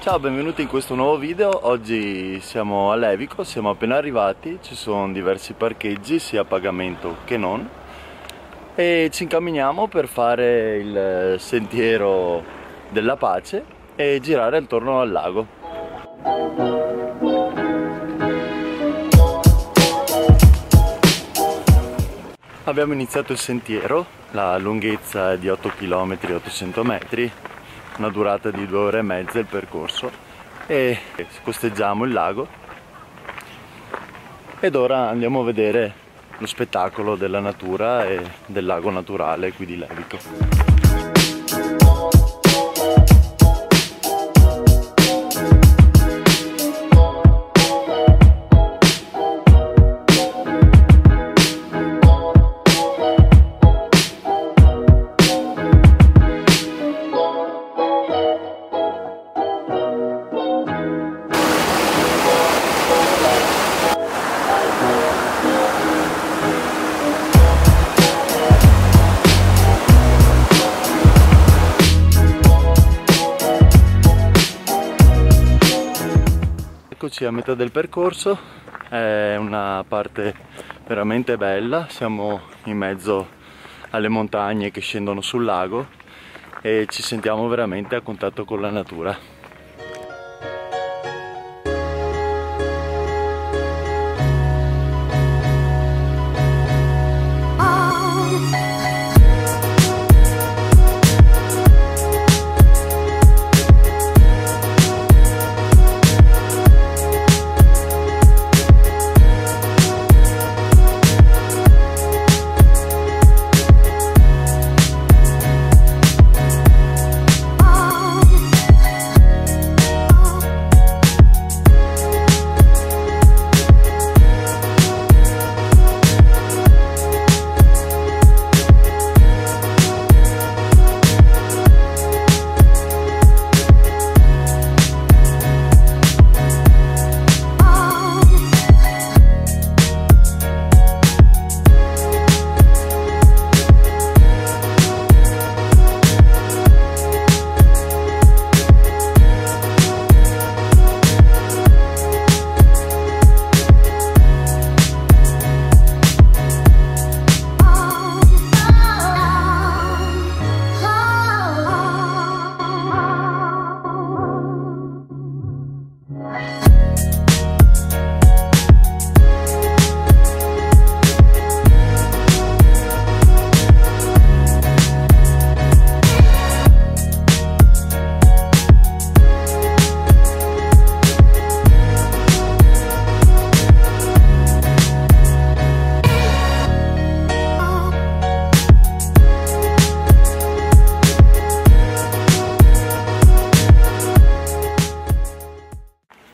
Ciao, benvenuti in questo nuovo video. Oggi siamo a Levico, siamo appena arrivati, ci sono diversi parcheggi sia a pagamento che non e ci incamminiamo per fare il sentiero della pace e girare attorno al lago. Abbiamo iniziato il sentiero, la lunghezza è di 8 km 800 metri una durata di due ore e mezza il percorso e costeggiamo il lago ed ora andiamo a vedere lo spettacolo della natura e del lago naturale qui di Levico. Eccoci a metà del percorso, è una parte veramente bella, siamo in mezzo alle montagne che scendono sul lago e ci sentiamo veramente a contatto con la natura.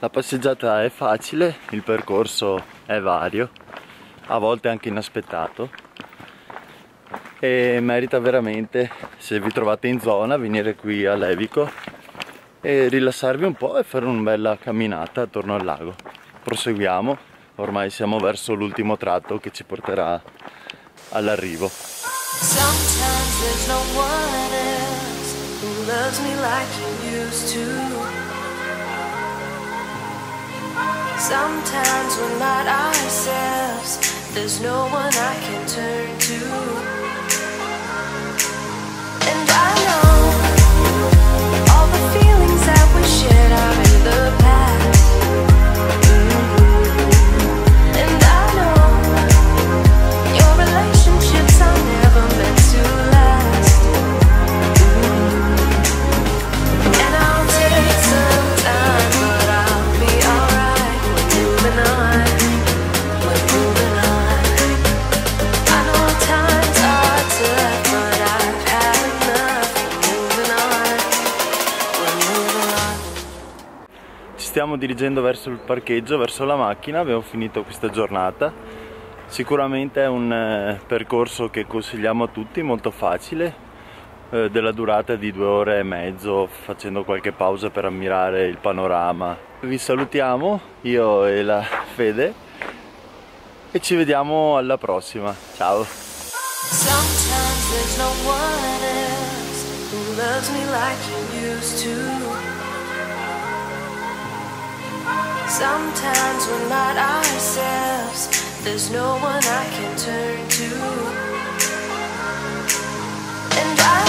La passeggiata è facile, il percorso è vario, a volte anche inaspettato e merita veramente, se vi trovate in zona, venire qui a Levico e rilassarvi un po' e fare una bella camminata attorno al lago. Proseguiamo, ormai siamo verso l'ultimo tratto che ci porterà all'arrivo. Sometimes there's no one else who loves me like you used to Sometimes we're not ourselves. There's no one I can turn to stiamo dirigendo verso il parcheggio, verso la macchina, abbiamo finito questa giornata. Sicuramente è un eh, percorso che consigliamo a tutti, molto facile, eh, della durata di due ore e mezzo, facendo qualche pausa per ammirare il panorama. Vi salutiamo, io e la Fede, e ci vediamo alla prossima. Ciao! Sometimes we're not ourselves, there's no one I can turn to. And I